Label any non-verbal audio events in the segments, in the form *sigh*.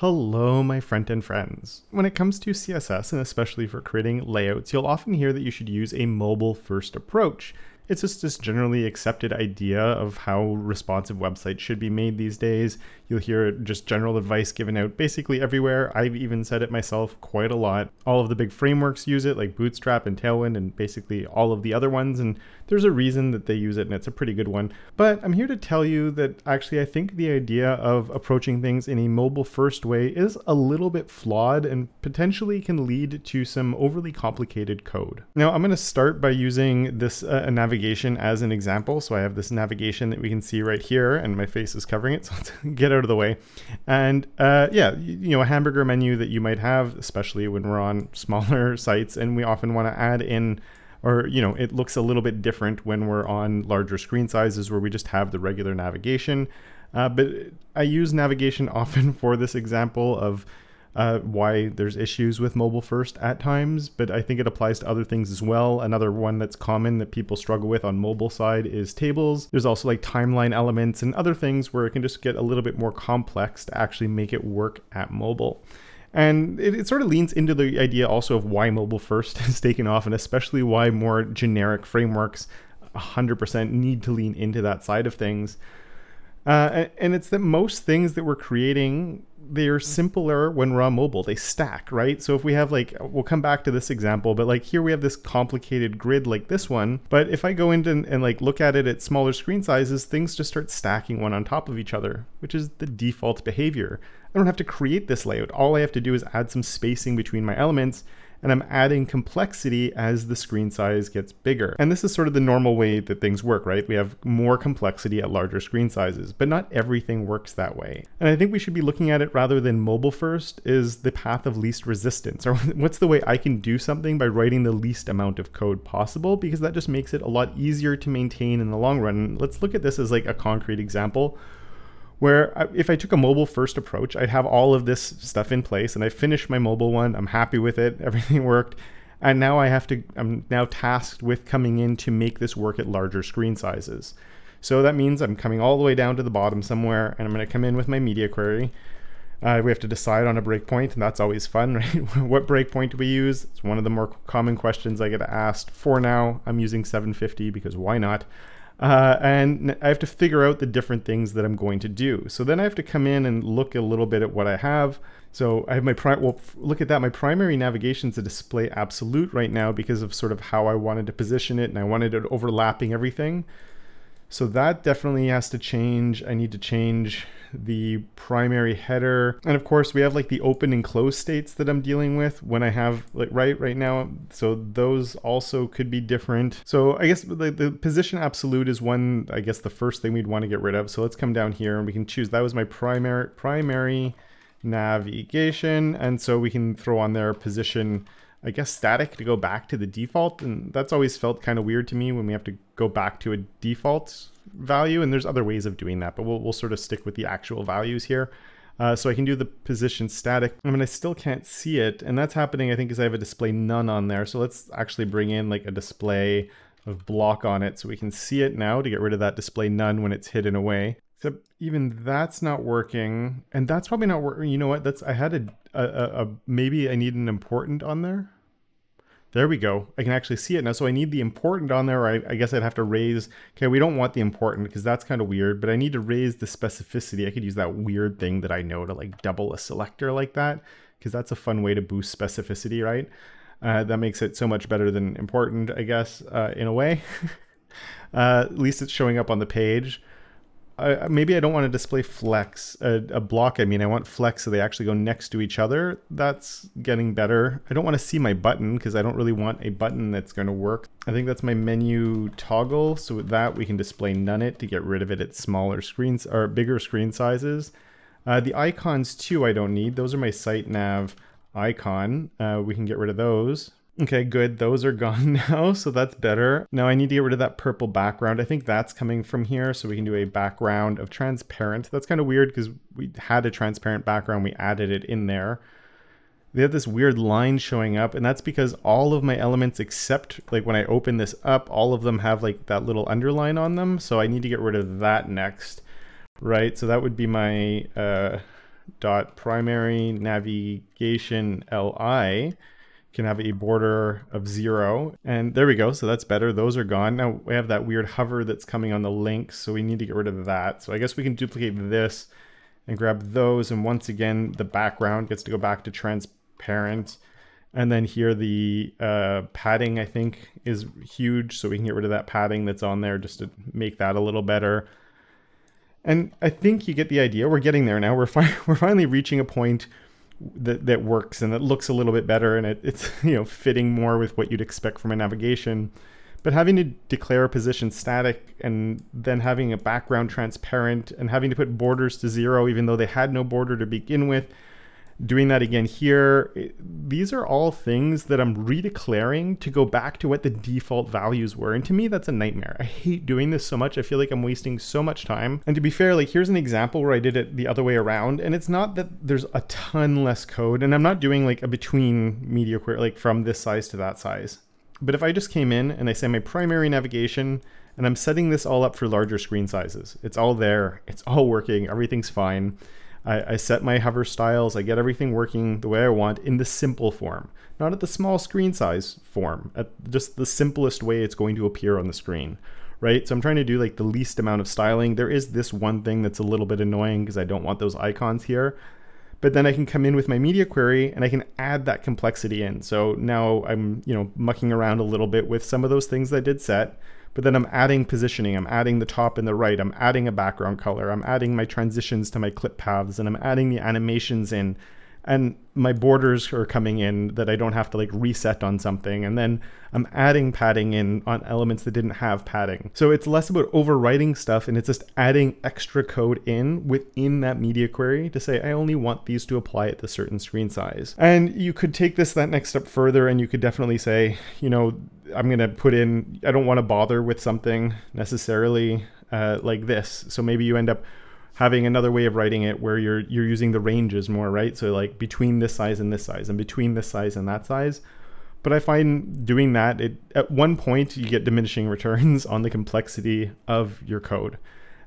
Hello, my front-end friends. When it comes to CSS, and especially for creating layouts, you'll often hear that you should use a mobile-first approach. It's just this generally accepted idea of how responsive websites should be made these days. You'll hear just general advice given out basically everywhere. I've even said it myself quite a lot. All of the big frameworks use it, like Bootstrap and Tailwind, and basically all of the other ones. And there's a reason that they use it, and it's a pretty good one. But I'm here to tell you that actually, I think the idea of approaching things in a mobile first way is a little bit flawed and potentially can lead to some overly complicated code. Now, I'm going to start by using this uh, navigation as an example. So I have this navigation that we can see right here, and my face is covering it. So let's *laughs* get out of the way. And uh, yeah, you know, a hamburger menu that you might have, especially when we're on *laughs* smaller sites, and we often want to add in or you know it looks a little bit different when we're on larger screen sizes where we just have the regular navigation uh, but i use navigation *laughs* often for this example of uh, why there's issues with mobile first at times, but I think it applies to other things as well. Another one that's common that people struggle with on mobile side is tables. There's also like timeline elements and other things where it can just get a little bit more complex to actually make it work at mobile. And it, it, sort of leans into the idea also of why mobile first *laughs* is taken off, and especially why more generic frameworks 100% need to lean into that side of things. Uh, and it's that most things that we're creating they're simpler when we're on mobile. They stack, right? So if we have like, we'll come back to this example, but like here we have this complicated grid like this one. But if I go in and, and like look at it at smaller screen sizes, things just start stacking one on top of each other, which is the default behavior. I don't have to create this layout. All I have to do is add some spacing between my elements and I'm adding complexity as the screen size gets bigger. And this is sort of the normal way that things work, right? We have more complexity at larger screen sizes, but not everything works that way. And I think we should be looking at it rather than mobile first is the path of least resistance, or *laughs* what's the way I can do something by writing the least amount of code possible, because that just makes it a lot easier to maintain in the long run. Let's look at this as like a concrete example where if I took a mobile first approach, I'd have all of this stuff in place and I finished my mobile one. I'm happy with it. *laughs* Everything worked. And now I have to, I'm now tasked with coming in to make this work at larger screen sizes. So that means I'm coming all the way down to the bottom somewhere and I'm going to come in with my media query. Uh, we have to decide on a breakpoint, and that's always fun, *laughs* right? what breakpoint do we use? It's one of the more common questions I get asked. For now, I'm using 750 because why not? Uh, and I have to figure out the different things that I'm going to do. So then I have to come in and look a little bit at what I have. So I have my pri- well, look at that. My primary navigation is a display absolute right now because of sort of how I wanted to position it, and I wanted it overlapping everything. So that definitely has to change. I need to change the primary header. And of course we have like the open and close states that I'm dealing with when I have like right right now. So those also could be different. So I guess the, the position absolute is one, I guess the first thing we'd want to get rid of. So let's come down here and we can choose, that was my primary, primary navigation. And so we can throw on there position I guess static to go back to the default and that's always felt kind of weird to me when we have to go back to a default value and there's other ways of doing that but we'll, we'll sort of stick with the actual values here uh, so I can do the position static I mean I still can't see it and that's happening I think because I have a display none on there so let's actually bring in like a display of block on it so we can see it now to get rid of that display none when it's hidden away Except even that's not working, and that's probably not working. You know what? That's I had a, a, a maybe I need an important on there. There we go. I can actually see it now. So I need the important on there. I, I guess I'd have to raise. Okay, we don't want the important because that's kind of weird, but I need to raise the specificity. I could use that weird thing that I know to like double a selector like that because that's a fun way to boost specificity, right? Uh, that makes it so much better than important, I guess, uh, in a way. *laughs* uh, at least it's showing up on the page. I, maybe I don't want to display flex, a, a, block. I mean, I want flex so they actually go next to each other. That's getting better. I don't want to see my button because I don't really want a button that's going to work. I think that's my menu toggle. So with that, we can display none it to get rid of it at smaller screens or bigger screen sizes. Uh, the icons too, I don't need. Those are my site nav icon. Uh, we can get rid of those. Okay, good. Those are gone *laughs* now, so that's better. Now I need to get rid of that purple background. I think that's coming from here, so we can do a background of transparent. That's kind of weird because we had a transparent background. We added it in there. They have this weird line showing up, and that's because all of my elements except, like when I open this up, all of them have like that little underline on them, so I need to get rid of that next, right? So that would be my... Uh, dot primary navigation li can have a border of zero. And there we go. So that's better. Those are gone. Now we have that weird hover that's coming on the link. So we need to get rid of that. So I guess we can duplicate this and grab those. And once again, the background gets to go back to transparent. And then here the uh, padding, I think, is huge. So we can get rid of that padding that's on there just to make that a little better. And I think you get the idea. We're getting there now. We're, fi *laughs* we're finally reaching a point that, that works and that looks a little bit better and it, it's *laughs* you know fitting more with what you'd expect from a navigation. But having to declare a position static and then having a background transparent and having to put borders to zero even though they had no border to begin with doing that again here. These are all things that I'm redeclaring to go back to what the default values were. And to me, that's a nightmare. I hate doing this so much. I feel like I'm wasting so much time. And to be fair, like here's an example where I did it the other way around. And it's not that there's a ton less code and I'm not doing like a between media query, like from this size to that size. But if I just came in and I say my primary navigation and I'm setting this all up for larger screen sizes, it's all there, it's all working, everything's fine. I, I set my hover styles, I get everything working the way I want in the simple form, not at the small screen size form, at just the simplest way it's going to appear on the screen right? So I'm trying to do like the least amount of styling. There is this one thing that's a little bit annoying because I don't want those icons here. But then I can come in with my media query and I can add that complexity in. So now I'm, you know, mucking around a little bit with some of those things that I did set but then I'm adding positioning, I'm adding the top and the right, I'm adding a background color, I'm adding my transitions to my clip paths, and I'm adding the animations in and my borders are coming in that I don't have to like reset on something. And then I'm adding padding in on elements that didn't have padding. So it's less about overwriting stuff and it's just adding extra code in within that media query to say, I only want these to apply at the certain screen size. And you could take this that next step further and you could definitely say, you know, I'm going to put in, I don't want to bother with something necessarily uh, like this. So maybe you end up having another way of writing it where you're you're using the ranges more, right? So like between this size and this size and between this size and that size. But I find doing that, it at one point you get diminishing *laughs* returns on the complexity of your code.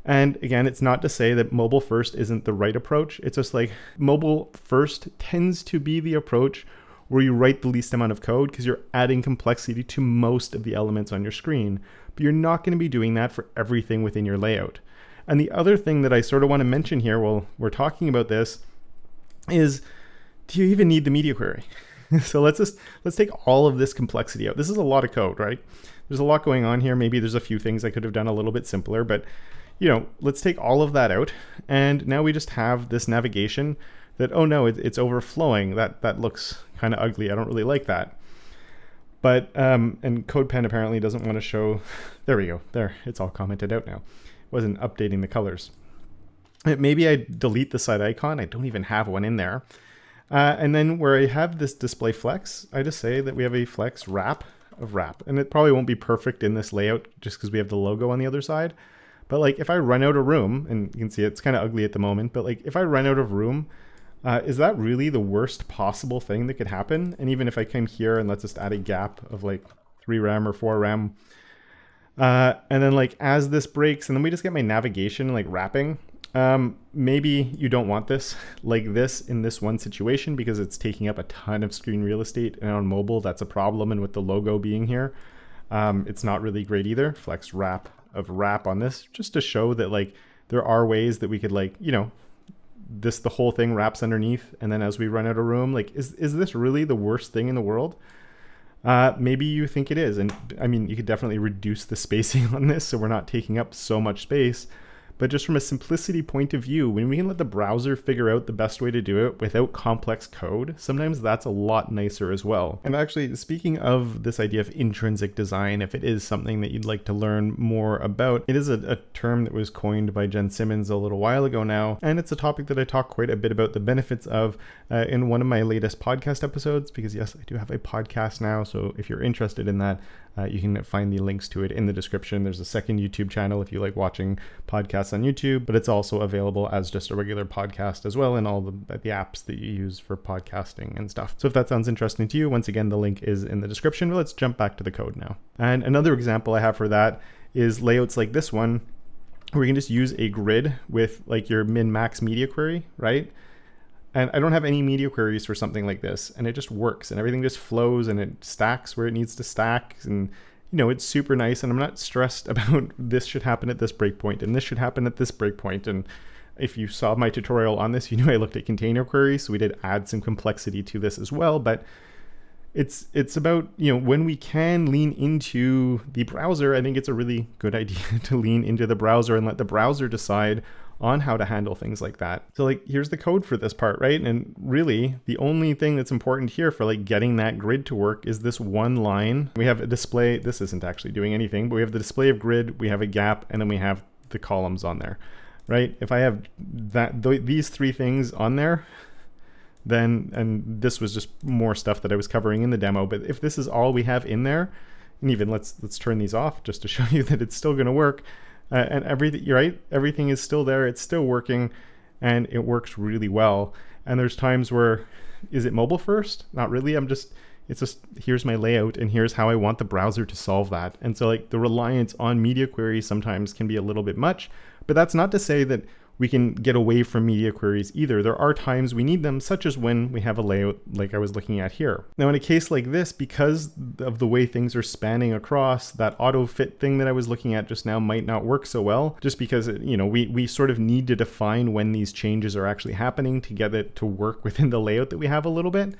And again, it's not to say that mobile first isn't the right approach. It's just like mobile first tends to be the approach where you write the least amount of code because you're adding complexity to most of the elements on your screen. But you're not going to be doing that for everything within your layout. And the other thing that I sort of want to mention here while we're talking about this is do you even need the media query? *laughs* so let's just let's take all of this complexity out. This is a lot of code, right? There's a lot going on here. Maybe there's a few things I could have done a little bit simpler, but you know, let's take all of that out. And now we just have this navigation that, oh no, it, it's overflowing. That that looks kind of ugly. I don't really like that. But, um, and CodePen apparently doesn't want to show, *laughs* there we go, there, it's all commented out now It wasn't updating the colors. Maybe I delete the side icon. I don't even have one in there. Uh, and then where I have this display flex, I just say that we have a flex wrap of wrap. And it probably won't be perfect in this layout just because we have the logo on the other side. But like if I run out of room, and you can see it's kind of ugly at the moment, but like if I run out of room, uh, is that really the worst possible thing that could happen? And even if I came here and let's just add a gap of like 3 rem or 4 rem. uh, and then like as this breaks, and then we just get my navigation like wrapping. Um, maybe you don't want this *laughs* like this in this one situation because it's taking up a ton of screen real estate and on mobile that's a problem. And with the logo being here, um, it's not really great either. Flex wrap of wrap on this just to show that like there are ways that we could like, you know, this the whole thing wraps underneath and then as we run out of room like is is this really the worst thing in the world uh, maybe you think it is. And I mean, you could definitely reduce the *laughs* spacing on this so we're not taking up so much space. But just from a simplicity point of view, when we can let the browser figure out the best way to do it without complex code, sometimes that's a lot nicer as well. And actually, speaking of this idea of intrinsic design, if it is something that you'd like to learn more about, it is a, a term that was coined by Jen Simmons a little while ago now, and it's a topic that I talk quite a bit about the benefits of uh, in one of my latest podcast episodes, because yes, I do have a podcast now, so if you're interested in that, uh, you can find the links to it in the description. There's a second YouTube channel if you like watching podcasts on YouTube, but it's also available as just a regular podcast as well in all the, the apps that you use for podcasting and stuff. So if that sounds interesting to you, once again, the link is in the description. But let's jump back to the code now. And another example I have for that is layouts like this one, where you can just use a grid with like your min max media query, right? And I don't have any media queries for something like this. And it just works and everything just flows and it stacks where it needs to stack. And, you know, it's super nice. And I'm not stressed *laughs* about this should happen at this breakpoint and this should happen at this breakpoint. And if you saw my tutorial on this, you knew I looked at container queries. So we did add some complexity to this as well. But it's it's about you know when we can lean into the browser i think it's a really good *laughs* idea to lean into the browser and let the browser decide on how to handle things like that. So like here's the code for this part right? And really the only thing that's important here for like getting that grid to work is this one line. We have a display this isn't actually doing anything but we have the display of grid we have a gap and then we have the columns on there right? If i have that th these three things on there then and this was just more stuff that I was covering in the demo but if this is all we have in there and even let's let's turn these off just to *laughs* show you that it's still going to work uh, and everything right everything is still there it's still working and it works really well. And there's times where is it mobile first? Not really I'm just it's just here's my layout and here's how I want the browser to solve that. And so like the reliance on media queries sometimes can be a little bit much but that's not to say that we can get away from media queries either. There are times we need them, such as when we have a layout like I was looking at here. Now in a case like this, because of the way things are spanning across, that auto fit thing that I was looking at just now might not work so well, just because, it, you know, we, we sort of need to define when these changes are actually happening to get it to work *laughs* within the layout that we have a little bit.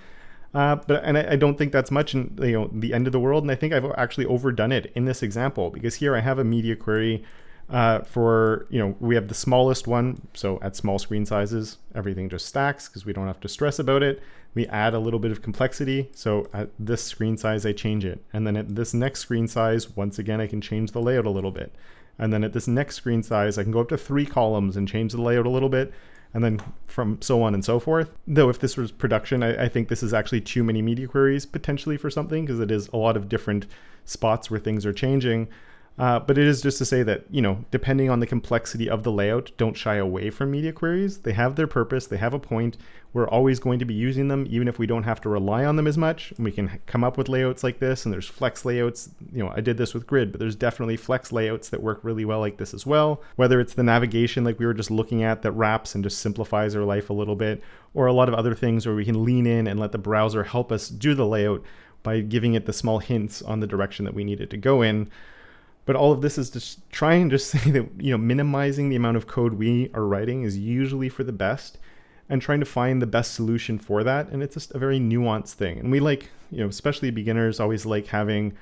Uh, but and I, I, don't think that's much in you know the end of the world, and I think I've actually overdone it in this example because here I have a media query uh, for, you know, we have the smallest one. So at small screen sizes, everything just stacks because we don't have to stress about it. We add a little bit of complexity. So at this screen size, I change it. And then at this next screen size, once again, I can change the layout a little bit. And then at this next screen size, I can go up to three columns and change the layout a little bit and then from so on and so forth. Though if this was production, I, I, think this is actually too many media queries potentially for something because it is a lot of different spots where things are changing. Uh, but it is just to say that, you know, depending on the complexity of the layout, don't shy away from media queries. They have their purpose, they have a point. We're always going to be using them, even if we don't have to rely on them as much. We can come up with layouts like this, and there's flex layouts. You know, I did this with grid, but there's definitely flex layouts that work really well like this as well. Whether it's the navigation like we were just looking at that wraps and just simplifies our life a little bit, or a lot of other things where we can lean in and let the browser help us do the layout by giving it the small hints on the direction that we need it to go in. But all of this is just trying to *laughs* say that, you know, minimizing the amount of code we are writing is usually for the best and trying to find the best solution for that. And it's just a very nuanced thing. And we like, you know, especially beginners always like having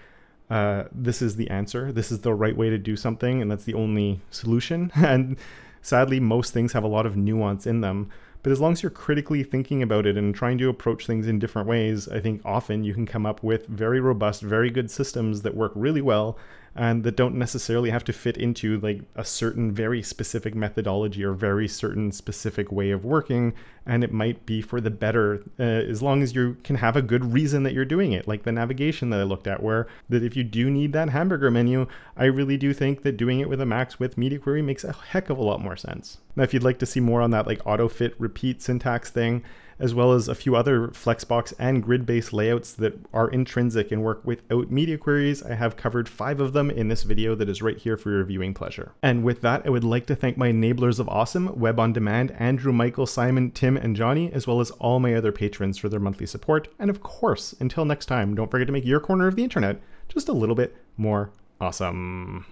uh, this is the answer. This is the right way to do something. And that's the only solution. *laughs* And sadly, most things have a lot of nuance in them. But as long as you're critically thinking about it and trying to approach things in different ways, I think often you can come up with very robust, very good systems that work really well and that don't necessarily have to fit into like a certain very specific methodology or very certain specific way of working. And it might be for the better uh, as long as you can have a good reason that you're doing it like the navigation that i looked at where that if you do need that hamburger menu i really do think that doing it with a max-width media query makes a heck of a lot more sense. Now if you'd like to see more on that like auto fit repeat syntax thing as well as a few other Flexbox and grid-based layouts that are intrinsic and work without media queries. I have covered five of them in this video that is right here for your viewing pleasure. And with that, I would like to thank my enablers of awesome, Web on Demand, Andrew, Michael, Simon, Tim, and Johnny, as well as all my other patrons for their monthly support. And of course, until next time, don't forget to make your corner of the internet just a little bit more awesome.